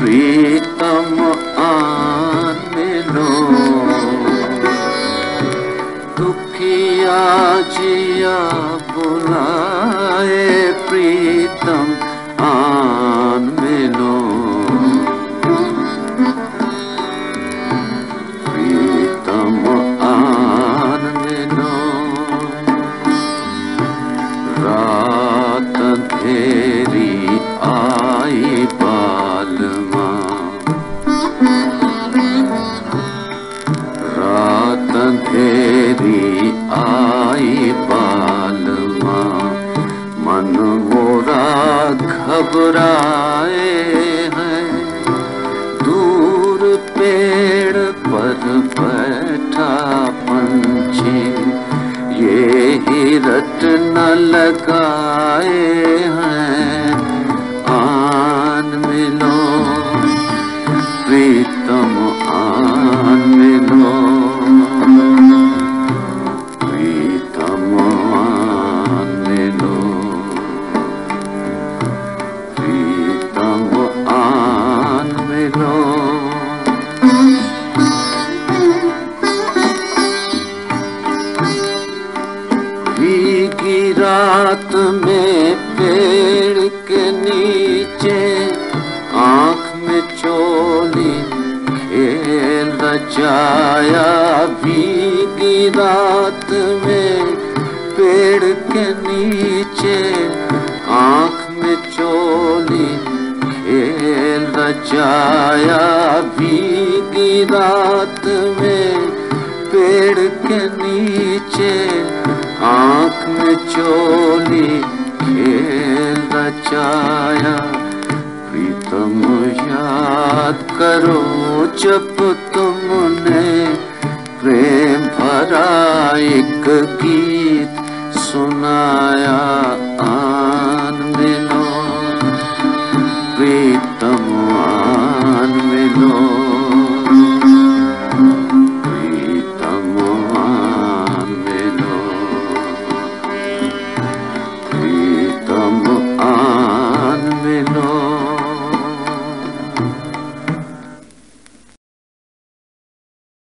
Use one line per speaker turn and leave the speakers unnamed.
प्रीतम आन दुखिया जिया बुलाए प्रीतम आन प्रीतम आन रात अंधेरी रात अंधेरी आई बालमा मन मोरा घबराए हैं। दूर पेड़ पर बैठा पंछी, ये ही रट न लगाए भीगी रात में पेड़ के नीचे आँख में चोली खेल रचाया भीगी रात में पेड़ के नीचे आँख में चोली खेल रचाया भीगी रात में पेड़ के नीचे आँख चोली खेल रचाया। प्रीतम याद करो जब तुमने प्रेम भरा एक गीत सुनाया